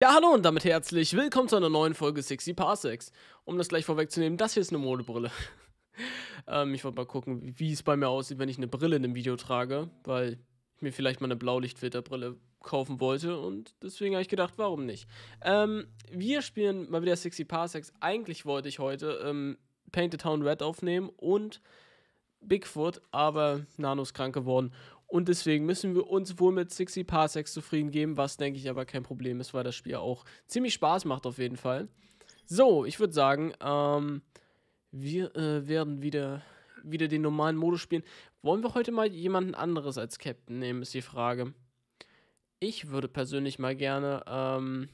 Ja, hallo und damit herzlich willkommen zu einer neuen Folge 60 Parsecs. Um das gleich vorwegzunehmen, das hier ist eine Modebrille. ähm, ich wollte mal gucken, wie es bei mir aussieht, wenn ich eine Brille in einem Video trage, weil ich mir vielleicht mal eine Blaulichtfilterbrille kaufen wollte und deswegen habe ich gedacht, warum nicht. Ähm, wir spielen mal wieder 60 Parsecs. Eigentlich wollte ich heute ähm, Paint Town Red aufnehmen und Bigfoot, aber Nano ist krank geworden und deswegen müssen wir uns wohl mit 60 Parsecs zufrieden geben, was denke ich aber kein Problem ist, weil das Spiel auch ziemlich Spaß macht auf jeden Fall. So, ich würde sagen, ähm, wir äh, werden wieder, wieder den normalen Modus spielen. Wollen wir heute mal jemanden anderes als Captain nehmen, ist die Frage. Ich würde persönlich mal gerne, ähm,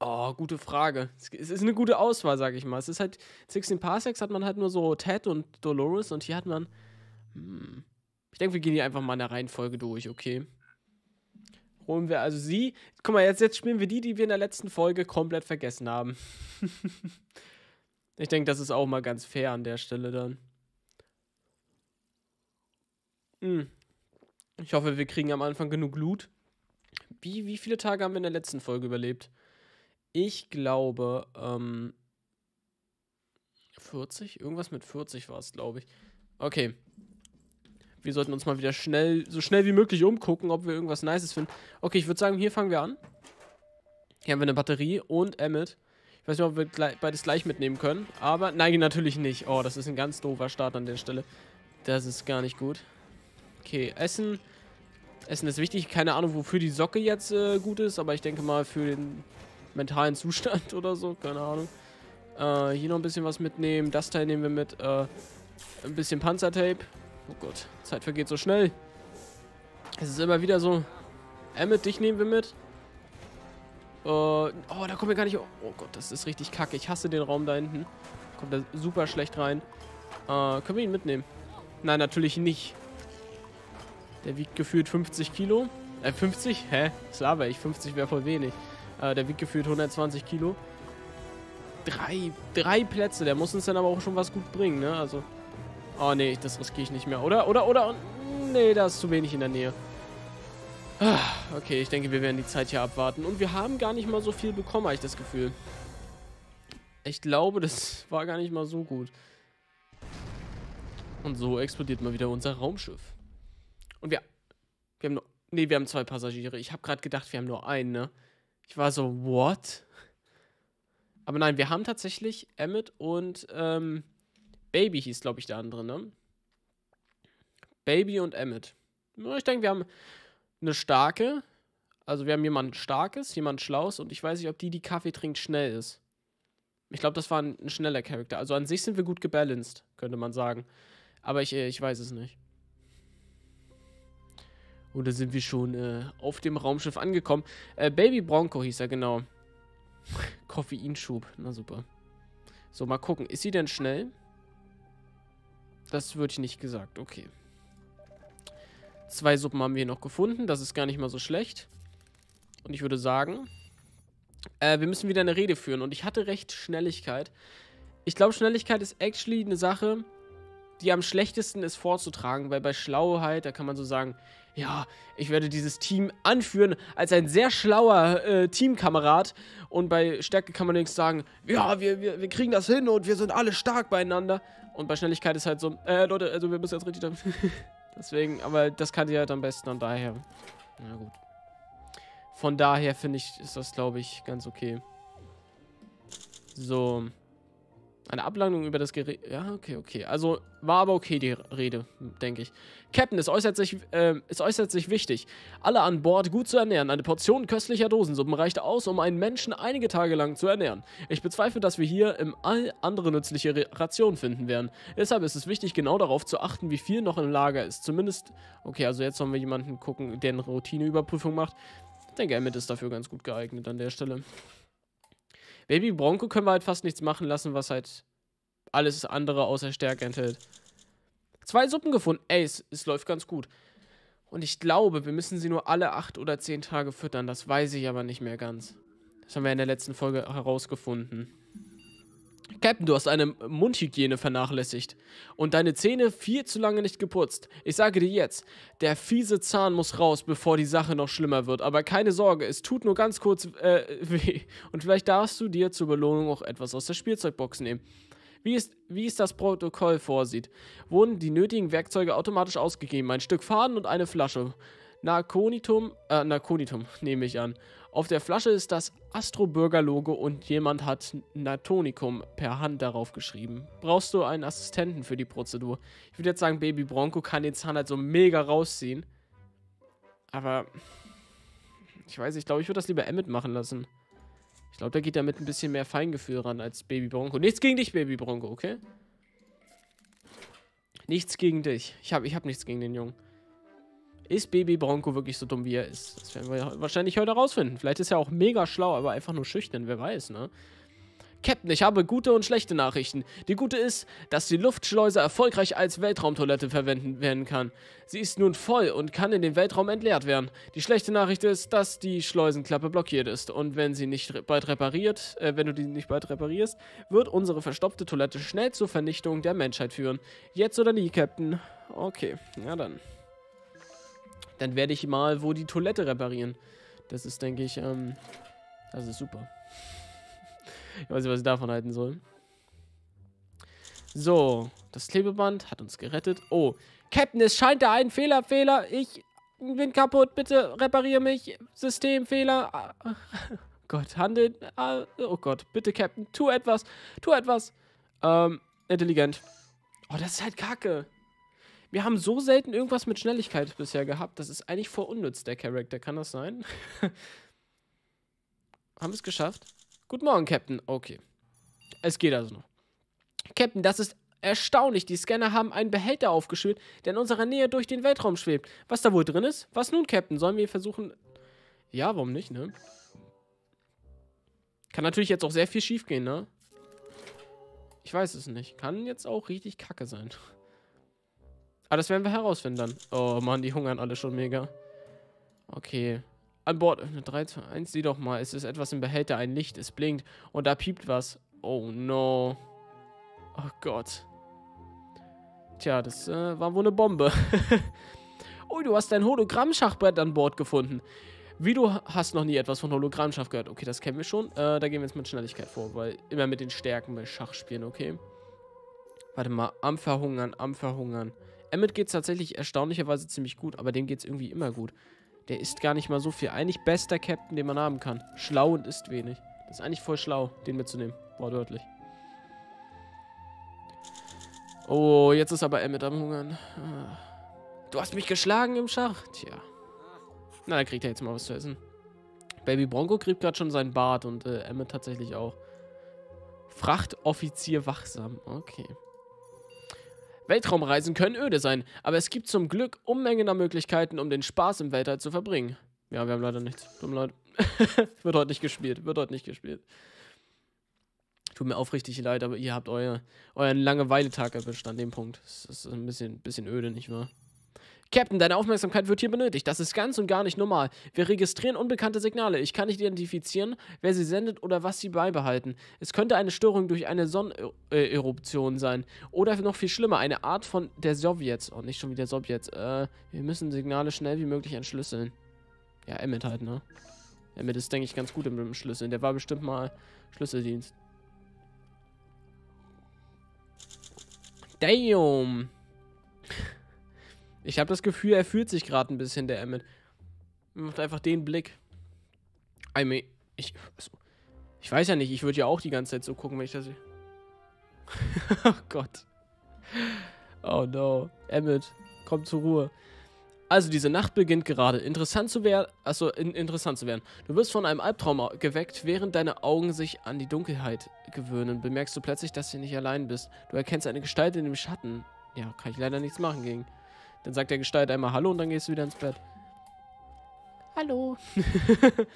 oh, gute Frage. Es ist eine gute Auswahl, sage ich mal. Es ist halt, 16 Parsecs hat man halt nur so Ted und Dolores und hier hat man, hm, ich denke, wir gehen hier einfach mal in der Reihenfolge durch, okay? Holen wir also sie. Guck mal, jetzt, jetzt spielen wir die, die wir in der letzten Folge komplett vergessen haben. ich denke, das ist auch mal ganz fair an der Stelle dann. Hm. Ich hoffe, wir kriegen am Anfang genug Loot. Wie, wie viele Tage haben wir in der letzten Folge überlebt? Ich glaube, ähm, 40? Irgendwas mit 40 war es, glaube ich. Okay, wir sollten uns mal wieder schnell, so schnell wie möglich umgucken, ob wir irgendwas Nices finden. Okay, ich würde sagen, hier fangen wir an. Hier haben wir eine Batterie und Emmet. Ich weiß nicht, ob wir gleich, beides gleich mitnehmen können. Aber nein, natürlich nicht. Oh, das ist ein ganz doofer Start an der Stelle. Das ist gar nicht gut. Okay, Essen. Essen ist wichtig. Keine Ahnung, wofür die Socke jetzt äh, gut ist. Aber ich denke mal für den mentalen Zustand oder so. Keine Ahnung. Äh, hier noch ein bisschen was mitnehmen. Das Teil nehmen wir mit. Äh, ein bisschen Panzertape. Oh Gott, Zeit vergeht so schnell. Es ist immer wieder so. Emmett, dich nehmen wir mit. Äh, oh, da kommen wir gar nicht. Oh Gott, das ist richtig kacke. Ich hasse den Raum da hinten. Kommt da super schlecht rein. Äh, können wir ihn mitnehmen? Nein, natürlich nicht. Der wiegt gefühlt 50 Kilo. Äh, 50? Hä? Das laber ich. 50 wäre voll wenig. Äh, der wiegt gefühlt 120 Kilo. Drei, drei Plätze. Der muss uns dann aber auch schon was gut bringen, ne? Also. Oh, nee, das riskiere ich nicht mehr. Oder, oder, oder, nee, da ist zu wenig in der Nähe. Ah, okay, ich denke, wir werden die Zeit hier abwarten. Und wir haben gar nicht mal so viel bekommen, habe ich das Gefühl. Ich glaube, das war gar nicht mal so gut. Und so explodiert mal wieder unser Raumschiff. Und wir, wir haben nur, nee, wir haben zwei Passagiere. Ich habe gerade gedacht, wir haben nur einen, ne? Ich war so, what? Aber nein, wir haben tatsächlich Emmett und, ähm, Baby hieß, glaube ich, der andere, ne? Baby und Emmett. Ich denke, wir haben eine starke. Also wir haben jemanden starkes, jemand schlaues und ich weiß nicht, ob die, die Kaffee trinkt, schnell ist. Ich glaube, das war ein, ein, schneller Charakter. Also an sich sind wir gut gebalanced, könnte man sagen. Aber ich, äh, ich weiß es nicht. Oder sind wir schon äh, auf dem Raumschiff angekommen? Äh, Baby Bronco hieß er, genau. Koffeinschub. Na super. So, mal gucken. Ist sie denn schnell? Das wird ich nicht gesagt. Okay. Zwei Suppen haben wir hier noch gefunden. Das ist gar nicht mal so schlecht. Und ich würde sagen, äh, wir müssen wieder eine Rede führen. Und ich hatte recht Schnelligkeit. Ich glaube, Schnelligkeit ist actually eine Sache, die am schlechtesten ist vorzutragen, weil bei Schlauheit, da kann man so sagen, ja, ich werde dieses Team anführen als ein sehr schlauer äh, Teamkamerad. Und bei Stärke kann man nichts sagen, ja, wir, wir, wir kriegen das hin und wir sind alle stark beieinander. Und bei Schnelligkeit ist halt so, äh, Leute, also wir müssen jetzt richtig damit. Deswegen, aber das kann die halt am besten und daher. Na gut. Von daher finde ich, ist das, glaube ich, ganz okay. So. Eine Ablandung über das Gerät. Ja, okay, okay. Also war aber okay die Rede, denke ich. Captain, es äußert, sich, äh, es äußert sich wichtig. Alle an Bord gut zu ernähren. Eine Portion köstlicher Dosensuppen reicht aus, um einen Menschen einige Tage lang zu ernähren. Ich bezweifle, dass wir hier im All andere nützliche Rationen finden werden. Deshalb ist es wichtig, genau darauf zu achten, wie viel noch im Lager ist. Zumindest, okay, also jetzt sollen wir jemanden gucken, der eine Routineüberprüfung macht. Ich denke, Emmett ist dafür ganz gut geeignet an der Stelle. Baby Bronco können wir halt fast nichts machen lassen, was halt alles andere außer Stärke enthält. Zwei Suppen gefunden. Ey, es, es läuft ganz gut. Und ich glaube, wir müssen sie nur alle acht oder zehn Tage füttern. Das weiß ich aber nicht mehr ganz. Das haben wir in der letzten Folge herausgefunden. Captain, du hast deine Mundhygiene vernachlässigt und deine Zähne viel zu lange nicht geputzt. Ich sage dir jetzt, der fiese Zahn muss raus, bevor die Sache noch schlimmer wird. Aber keine Sorge, es tut nur ganz kurz äh, weh. Und vielleicht darfst du dir zur Belohnung auch etwas aus der Spielzeugbox nehmen. Wie es, wie es das Protokoll vorsieht, wurden die nötigen Werkzeuge automatisch ausgegeben. Ein Stück Faden und eine Flasche. Narconitum, äh, Narconitum nehme ich an. Auf der Flasche ist das Astro-Bürger-Logo und jemand hat Natonikum per Hand darauf geschrieben. Brauchst du einen Assistenten für die Prozedur? Ich würde jetzt sagen, Baby Bronco kann den Zahn halt so mega rausziehen. Aber ich weiß, ich glaube, ich würde das lieber Emmet machen lassen. Ich glaube, der geht damit ein bisschen mehr Feingefühl ran als Baby Bronco. Nichts gegen dich, Baby Bronco, okay? Nichts gegen dich. Ich habe ich hab nichts gegen den Jungen. Ist Baby Bronco wirklich so dumm, wie er ist? Das werden wir wahrscheinlich heute rausfinden. Vielleicht ist er auch mega schlau, aber einfach nur schüchtern, wer weiß, ne? Captain, ich habe gute und schlechte Nachrichten. Die gute ist, dass die Luftschleuse erfolgreich als Weltraumtoilette verwendet werden kann. Sie ist nun voll und kann in den Weltraum entleert werden. Die schlechte Nachricht ist, dass die Schleusenklappe blockiert ist und wenn sie nicht bald repariert, äh, wenn du die nicht bald reparierst, wird unsere verstopfte Toilette schnell zur Vernichtung der Menschheit führen. Jetzt oder nie, Captain? Okay, ja dann. Dann werde ich mal wo die Toilette reparieren. Das ist, denke ich, ähm, das ist super. Ich weiß nicht, was ich davon halten soll. So, das Klebeband hat uns gerettet. Oh, Captain, es scheint da ein Fehler, Fehler. Ich bin kaputt, bitte repariere mich. Systemfehler. Ah, Gott, handeln. Ah, oh Gott, bitte, Captain, tu etwas. Tu etwas. Ähm, intelligent. Oh, das ist halt kacke. Wir haben so selten irgendwas mit Schnelligkeit bisher gehabt. Das ist eigentlich voll unnütz, der Charakter. Kann das sein? haben wir es geschafft? Guten Morgen, Captain. Okay. Es geht also noch. Captain, das ist erstaunlich. Die Scanner haben einen Behälter aufgeschüttet, der in unserer Nähe durch den Weltraum schwebt. Was da wohl drin ist? Was nun, Captain? Sollen wir versuchen... Ja, warum nicht, ne? Kann natürlich jetzt auch sehr viel schief gehen, ne? Ich weiß es nicht. Kann jetzt auch richtig kacke sein. Aber das werden wir herausfinden dann. Oh Mann, die hungern alle schon mega. Okay. An Bord. 3, 2, 1, sieh doch mal. Es ist etwas im Behälter, ein Licht, es blinkt. Und da piept was. Oh no. Oh Gott. Tja, das äh, war wohl eine Bombe. oh, du hast dein Hologramm-Schachbrett an Bord gefunden. Wie du hast noch nie etwas von Hologrammschach gehört. Okay, das kennen wir schon. Äh, da gehen wir jetzt mit Schnelligkeit vor, weil immer mit den Stärken bei Schach spielen, okay? Warte mal, am Verhungern, am Verhungern. Emmet geht es tatsächlich erstaunlicherweise ziemlich gut, aber dem geht es irgendwie immer gut. Der isst gar nicht mal so viel. Eigentlich bester Captain, den man haben kann. Schlau und isst wenig. Das ist eigentlich voll schlau, den mitzunehmen. Wortwörtlich. Oh, jetzt ist aber Emmet am Hungern. Ah. Du hast mich geschlagen im Schach. Tja. Na, dann kriegt er jetzt mal was zu essen. Baby Bronco kriegt gerade schon seinen Bart und äh, Emmet tatsächlich auch. Frachtoffizier wachsam. Okay. Weltraumreisen können öde sein, aber es gibt zum Glück Unmengen an Möglichkeiten, um den Spaß im Weltall zu verbringen. Ja, wir haben leider nichts. Mir leid. Wird heute nicht gespielt. Wird heute nicht gespielt. Tut mir aufrichtig leid, aber ihr habt euer, euren Langeweiletag erwischt an dem Punkt. Das ist ein bisschen, bisschen öde, nicht wahr? Captain, deine Aufmerksamkeit wird hier benötigt. Das ist ganz und gar nicht normal. Wir registrieren unbekannte Signale. Ich kann nicht identifizieren, wer sie sendet oder was sie beibehalten. Es könnte eine Störung durch eine Sonneneruption sein. Oder noch viel schlimmer, eine Art von der Sowjets. Oh, nicht schon wieder Sowjets. Äh, wir müssen Signale schnell wie möglich entschlüsseln. Ja, Emmet halt, ne? Emmet ist, denke ich, ganz gut im Schlüsseln. Der war bestimmt mal Schlüsseldienst. Damn! Ich habe das Gefühl, er fühlt sich gerade ein bisschen, der Emmett. Er macht einfach den Blick. I mean, ich, also, ich weiß ja nicht, ich würde ja auch die ganze Zeit so gucken, wenn ich das sehe. oh Gott. Oh no. Emmett, komm zur Ruhe. Also, diese Nacht beginnt gerade. Interessant zu werden. Achso, in, interessant zu werden. Du wirst von einem Albtraum geweckt, während deine Augen sich an die Dunkelheit gewöhnen. Bemerkst du plötzlich, dass du nicht allein bist. Du erkennst eine Gestalt in dem Schatten. Ja, kann ich leider nichts machen gegen. Dann sagt der Gestalt einmal Hallo und dann gehst du wieder ins Bett. Hallo.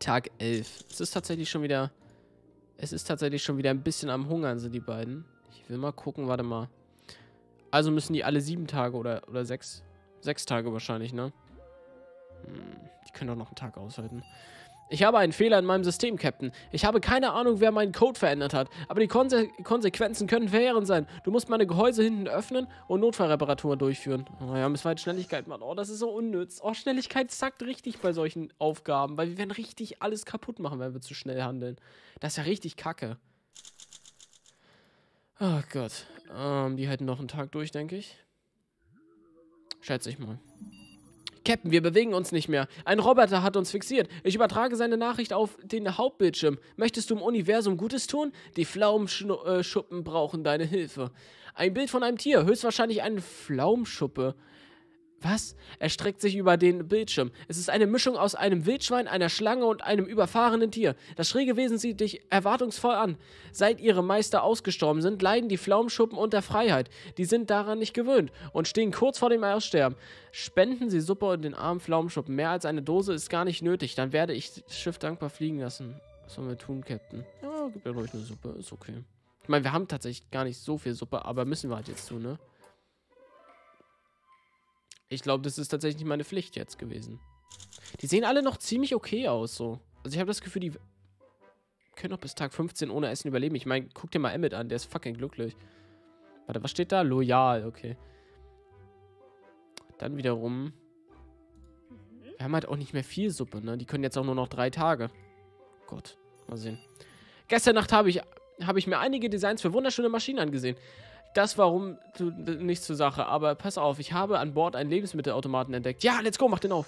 Tag 11. Es ist tatsächlich schon wieder... Es ist tatsächlich schon wieder ein bisschen am Hungern, sind die beiden. Ich will mal gucken, warte mal. Also müssen die alle sieben Tage oder, oder sechs... Sechs Tage wahrscheinlich, ne? Hm. Die können doch noch einen Tag aushalten. Ich habe einen Fehler in meinem System, Captain. Ich habe keine Ahnung, wer meinen Code verändert hat, aber die Konse Konsequenzen können verheerend sein. Du musst meine Gehäuse hinten öffnen und Notfallreparaturen durchführen. Oh ja, müssen wir halt Schnelligkeit machen. Oh, das ist so unnütz. Oh, Schnelligkeit zackt richtig bei solchen Aufgaben, weil wir werden richtig alles kaputt machen, wenn wir zu schnell handeln. Das ist ja richtig kacke. Oh Gott. Ähm, die halten noch einen Tag durch, denke ich. Schätze ich mal. Captain, wir bewegen uns nicht mehr. Ein Roboter hat uns fixiert. Ich übertrage seine Nachricht auf den Hauptbildschirm. Möchtest du im Universum Gutes tun? Die Pflaumschuppen brauchen deine Hilfe. Ein Bild von einem Tier, höchstwahrscheinlich eine Pflaumschuppe. Was? Er streckt sich über den Bildschirm. Es ist eine Mischung aus einem Wildschwein, einer Schlange und einem überfahrenen Tier. Das schräge Wesen sieht dich erwartungsvoll an. Seit ihre Meister ausgestorben sind, leiden die Pflaumschuppen unter Freiheit. Die sind daran nicht gewöhnt und stehen kurz vor dem Aussterben. Spenden Sie Suppe und den armen Pflaumschuppen. Mehr als eine Dose ist gar nicht nötig. Dann werde ich das Schiff dankbar fliegen lassen. Was sollen wir tun, Captain? Ja, gib mir ruhig eine Suppe. Ist okay. Ich meine, wir haben tatsächlich gar nicht so viel Suppe, aber müssen wir halt jetzt tun, ne? Ich glaube, das ist tatsächlich meine Pflicht jetzt gewesen. Die sehen alle noch ziemlich okay aus, so. Also ich habe das Gefühl, die können noch bis Tag 15 ohne Essen überleben. Ich meine, guck dir mal Emmett an, der ist fucking glücklich. Warte, was steht da? Loyal, okay. Dann wiederum... Wir haben halt auch nicht mehr viel Suppe, ne? Die können jetzt auch nur noch drei Tage. Gott, mal sehen. Gestern Nacht habe ich, hab ich mir einige Designs für wunderschöne Maschinen angesehen. Das warum nicht zur Sache, aber pass auf, ich habe an Bord einen Lebensmittelautomaten entdeckt. Ja, let's go, mach den auf.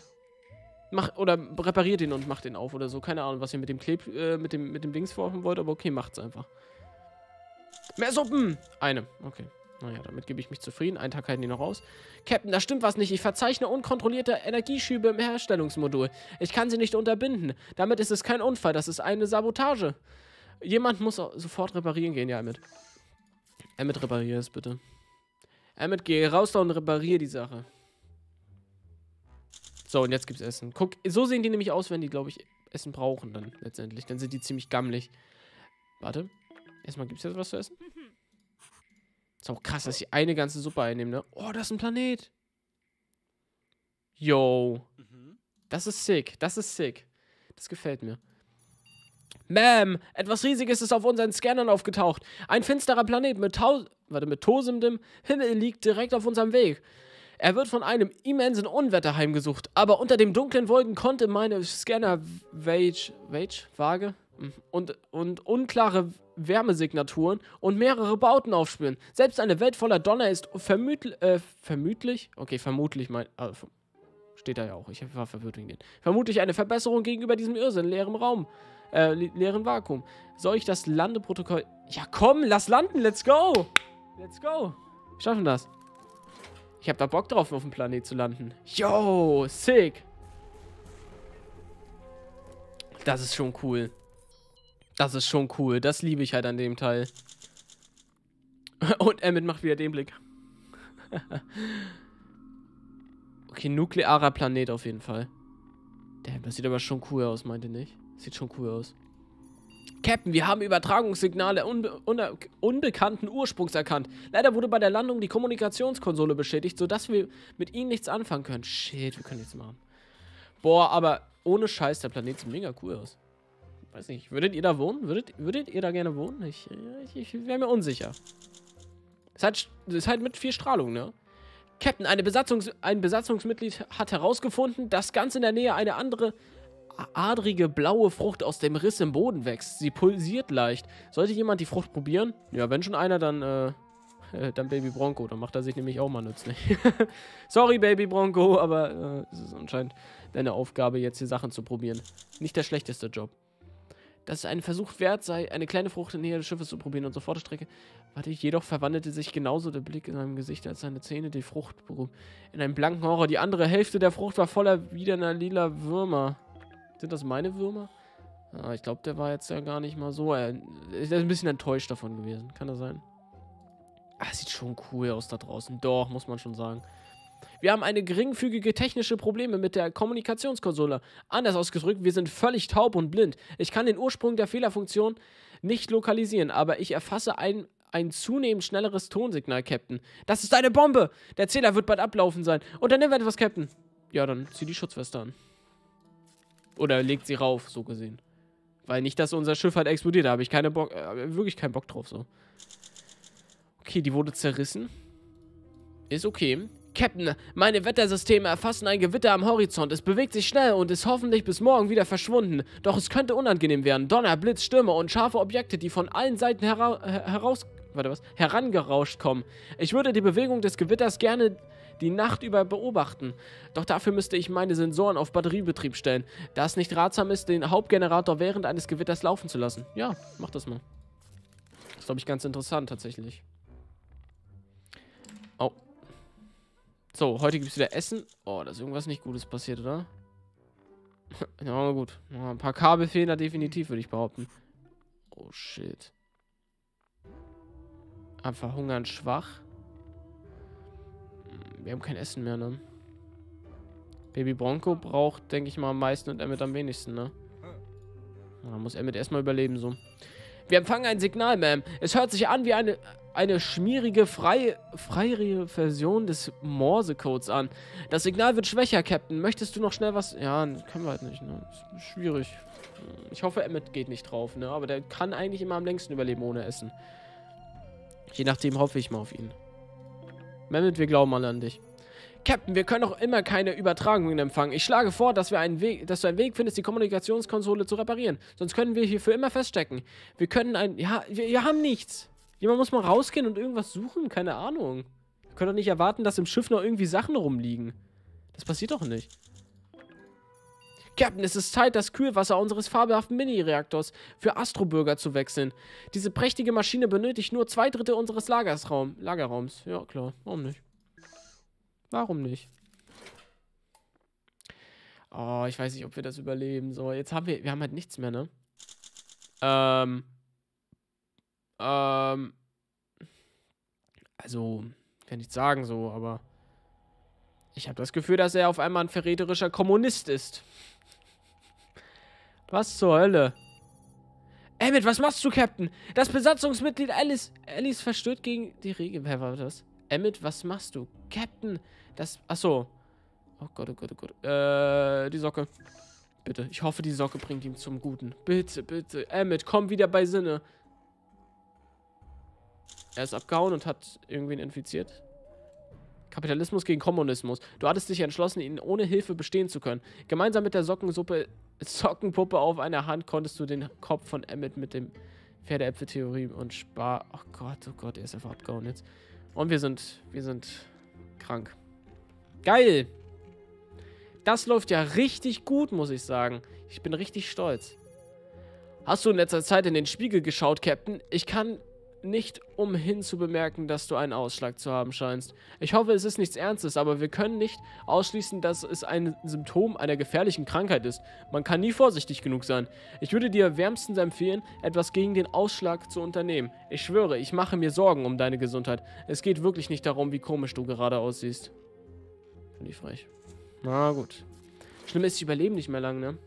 Mach, oder repariert den und macht den auf oder so. Keine Ahnung, was ihr mit dem Kleb, äh, mit dem, mit dem Dings vorhaben wollt, aber okay, macht's einfach. Mehr Suppen! Eine, okay. Naja, damit gebe ich mich zufrieden. Einen Tag halten die noch raus. Captain, da stimmt was nicht. Ich verzeichne unkontrollierte Energieschübe im Herstellungsmodul. Ich kann sie nicht unterbinden. Damit ist es kein Unfall, das ist eine Sabotage. Jemand muss sofort reparieren gehen, ja, mit. Emmet, reparier es bitte. Emmet, geh raus da und reparier die Sache. So, und jetzt gibt's Essen. Guck, so sehen die nämlich aus, wenn die, glaube ich, Essen brauchen dann letztendlich. Dann sind die ziemlich gammelig. Warte. Erstmal gibt's jetzt was zu essen? Ist auch krass, dass ich eine ganze Suppe einnehme, ne? Oh, das ist ein Planet. Yo. Mhm. Das ist sick. Das ist sick. Das gefällt mir. Ma'am, etwas Riesiges ist auf unseren Scannern aufgetaucht. Ein finsterer Planet mit, tau warte, mit tosendem Himmel liegt direkt auf unserem Weg. Er wird von einem immensen Unwetter heimgesucht, aber unter dem dunklen Wolken konnte meine Scanner Wage, Wage, Waage hm, und, und unklare Wärmesignaturen und mehrere Bauten aufspüren. Selbst eine Welt voller Donner ist vermutlich, äh, vermutlich, okay, vermutlich mein, also, steht da ja auch, ich war verwirrt wegen den. Vermutlich eine Verbesserung gegenüber diesem Irrsinn, leerem Raum äh, leeren Vakuum. Soll ich das Landeprotokoll... Ja, komm, lass landen, let's go. Let's go. Wir schaffen das. Ich hab da Bock drauf, auf dem Planet zu landen. Yo, sick. Das ist schon cool. Das ist schon cool. Das liebe ich halt an dem Teil. Und Emmett macht wieder den Blick. okay, nuklearer Planet auf jeden Fall. Damn, das sieht aber schon cool aus, meinte nicht? Sieht schon cool aus. Captain, wir haben Übertragungssignale unbe unbe unbekannten Ursprungs erkannt. Leider wurde bei der Landung die Kommunikationskonsole beschädigt, sodass wir mit ihnen nichts anfangen können. Shit, wir können nichts machen. Boah, aber ohne Scheiß, der Planet sieht mega cool aus. Weiß nicht, würdet ihr da wohnen? Würdet, würdet ihr da gerne wohnen? Ich, ich, ich wäre mir unsicher. Ist halt, ist halt mit viel Strahlung, ne? Captain, Besatzungs ein Besatzungsmitglied hat herausgefunden, dass ganz in der Nähe eine andere adrige blaue Frucht aus dem Riss im Boden wächst. Sie pulsiert leicht. Sollte jemand die Frucht probieren? Ja, wenn schon einer, dann, äh, äh, dann Baby Bronco. Dann macht er sich nämlich auch mal nützlich. Sorry, Baby Bronco, aber äh, es ist anscheinend deine Aufgabe, jetzt hier Sachen zu probieren. Nicht der schlechteste Job. Dass es einen Versuch wert sei, eine kleine Frucht in der Nähe des Schiffes zu probieren und sofort Strecke. Warte, jedoch verwandelte sich genauso der Blick in seinem Gesicht, als seine Zähne die Frucht begrub. In einem blanken Horror. Die andere Hälfte der Frucht war voller widerner lila Würmer. Sind das meine Würmer? Ah, ich glaube, der war jetzt ja gar nicht mal so. Er ist ein bisschen enttäuscht davon gewesen. Kann das sein? Ah, sieht schon cool aus da draußen. Doch, muss man schon sagen. Wir haben eine geringfügige technische Probleme mit der Kommunikationskonsole. Anders ausgedrückt, wir sind völlig taub und blind. Ich kann den Ursprung der Fehlerfunktion nicht lokalisieren, aber ich erfasse ein, ein zunehmend schnelleres Tonsignal, Captain. Das ist eine Bombe! Der Zähler wird bald ablaufen sein. Unternehmen wir etwas, Captain. Ja, dann zieh die Schutzweste an. Oder legt sie rauf, so gesehen. Weil nicht, dass unser Schiff halt explodiert. Da habe ich keine Bock, äh, wirklich keinen Bock drauf, so. Okay, die wurde zerrissen. Ist okay. Captain, meine Wettersysteme erfassen ein Gewitter am Horizont. Es bewegt sich schnell und ist hoffentlich bis morgen wieder verschwunden. Doch es könnte unangenehm werden. Donner, Blitz, Stürme und scharfe Objekte, die von allen Seiten hera heraus warte was, herangerauscht kommen. Ich würde die Bewegung des Gewitters gerne die Nacht über beobachten. Doch dafür müsste ich meine Sensoren auf Batteriebetrieb stellen, da es nicht ratsam ist, den Hauptgenerator während eines Gewitters laufen zu lassen. Ja, mach das mal. Das ist, glaube ich, ganz interessant tatsächlich. Oh. So, heute gibt es wieder Essen. Oh, da ist irgendwas nicht Gutes passiert, oder? ja, gut. Ein paar Kabel fehlen da definitiv, würde ich behaupten. Oh, shit. Am Verhungern schwach. Hm, wir haben kein Essen mehr, ne? Baby Bronco braucht, denke ich mal, am meisten und Emmet am wenigsten, ne? Da muss Emmet erstmal überleben, so. Wir empfangen ein Signal, Ma'am. Es hört sich an wie eine, eine schmierige, freie, freie Version des Morse-Codes an. Das Signal wird schwächer, Captain. Möchtest du noch schnell was... Ja, können wir halt nicht, ne? Ist schwierig. Ich hoffe, Emmet geht nicht drauf, ne? Aber der kann eigentlich immer am längsten überleben ohne Essen. Je nachdem hoffe ich mal auf ihn. Mehmet, wir glauben alle an dich. Captain, wir können auch immer keine Übertragungen empfangen. Ich schlage vor, dass, wir einen Weg, dass du einen Weg findest, die Kommunikationskonsole zu reparieren. Sonst können wir hier für immer feststecken. Wir können ein... Ja, wir, wir haben nichts. Jemand muss mal rausgehen und irgendwas suchen. Keine Ahnung. Wir können doch nicht erwarten, dass im Schiff noch irgendwie Sachen rumliegen. Das passiert doch nicht. Captain, es ist Zeit, das Kühlwasser unseres fabelhaften Mini-Reaktors für Astrobürger zu wechseln. Diese prächtige Maschine benötigt nur zwei Drittel unseres Lagersraum Lagerraums. Ja, klar. Warum nicht? Warum nicht? Oh, ich weiß nicht, ob wir das überleben. So, jetzt haben wir... Wir haben halt nichts mehr, ne? Ähm... Ähm... Also, ich kann nicht sagen so, aber... Ich habe das Gefühl, dass er auf einmal ein verräterischer Kommunist ist. Was zur Hölle? Emmett, was machst du, Captain? Das Besatzungsmitglied Alice, Alice verstößt gegen die Regeln. Wer war das? Emmett, was machst du? Captain, das... Achso. Oh Gott, oh Gott, oh Gott. Äh, die Socke. Bitte. Ich hoffe, die Socke bringt ihm zum Guten. Bitte, bitte. Emmett, komm wieder bei Sinne. Er ist abgehauen und hat irgendwen infiziert. Kapitalismus gegen Kommunismus. Du hattest dich entschlossen, ihn ohne Hilfe bestehen zu können. Gemeinsam mit der Sockensuppe, Sockenpuppe auf einer Hand konntest du den Kopf von Emmett mit dem Pferdeäpfeltheorie und Spar... Oh Gott, oh Gott, er ist einfach abgehauen jetzt. Und wir sind, wir sind krank. Geil! Das läuft ja richtig gut, muss ich sagen. Ich bin richtig stolz. Hast du in letzter Zeit in den Spiegel geschaut, Captain? Ich kann nicht umhin zu bemerken, dass du einen Ausschlag zu haben scheinst. Ich hoffe, es ist nichts Ernstes, aber wir können nicht ausschließen, dass es ein Symptom einer gefährlichen Krankheit ist. Man kann nie vorsichtig genug sein. Ich würde dir wärmstens empfehlen, etwas gegen den Ausschlag zu unternehmen. Ich schwöre, ich mache mir Sorgen um deine Gesundheit. Es geht wirklich nicht darum, wie komisch du gerade aussiehst. Finde ich frech. Na gut. Schlimm ist, die überleben nicht mehr lange, ne?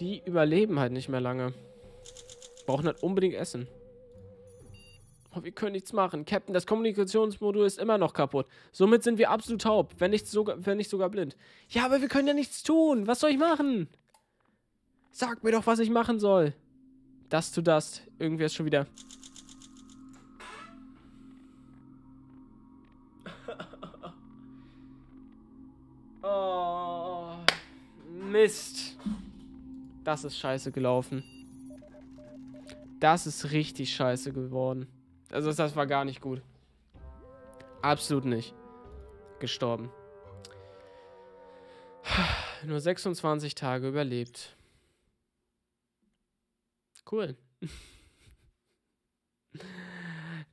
Die überleben halt nicht mehr lange brauchen halt unbedingt Essen. Oh, wir können nichts machen. Captain, das Kommunikationsmodul ist immer noch kaputt. Somit sind wir absolut taub, wenn nicht, sogar, wenn nicht sogar blind. Ja, aber wir können ja nichts tun. Was soll ich machen? Sag mir doch, was ich machen soll. Das zu das. Irgendwie ist schon wieder... oh, Mist. Das ist scheiße gelaufen. Das ist richtig scheiße geworden. Also das war gar nicht gut. Absolut nicht. Gestorben. Nur 26 Tage überlebt. Cool.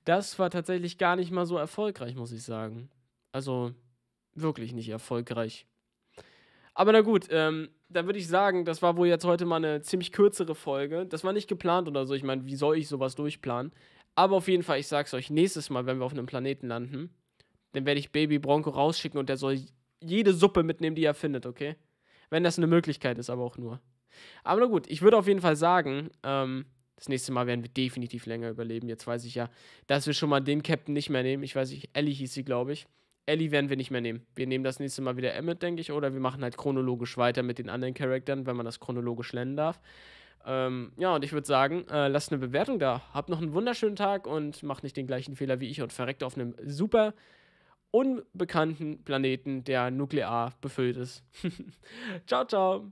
Das war tatsächlich gar nicht mal so erfolgreich, muss ich sagen. Also wirklich nicht erfolgreich. Aber na gut, ähm, dann würde ich sagen, das war wohl jetzt heute mal eine ziemlich kürzere Folge. Das war nicht geplant oder so. Ich meine, wie soll ich sowas durchplanen? Aber auf jeden Fall, ich sag's euch, nächstes Mal, wenn wir auf einem Planeten landen, dann werde ich Baby Bronco rausschicken und der soll jede Suppe mitnehmen, die er findet, okay? Wenn das eine Möglichkeit ist, aber auch nur. Aber na gut, ich würde auf jeden Fall sagen, ähm, das nächste Mal werden wir definitiv länger überleben. Jetzt weiß ich ja, dass wir schon mal den Captain nicht mehr nehmen. Ich weiß nicht, Ellie hieß sie, glaube ich. Ellie werden wir nicht mehr nehmen. Wir nehmen das nächste Mal wieder Emmett, denke ich, oder wir machen halt chronologisch weiter mit den anderen Charakteren, wenn man das chronologisch nennen darf. Ähm, ja, und ich würde sagen, äh, lasst eine Bewertung da. Habt noch einen wunderschönen Tag und macht nicht den gleichen Fehler wie ich und verreckt auf einem super unbekannten Planeten, der nuklear befüllt ist. ciao, ciao.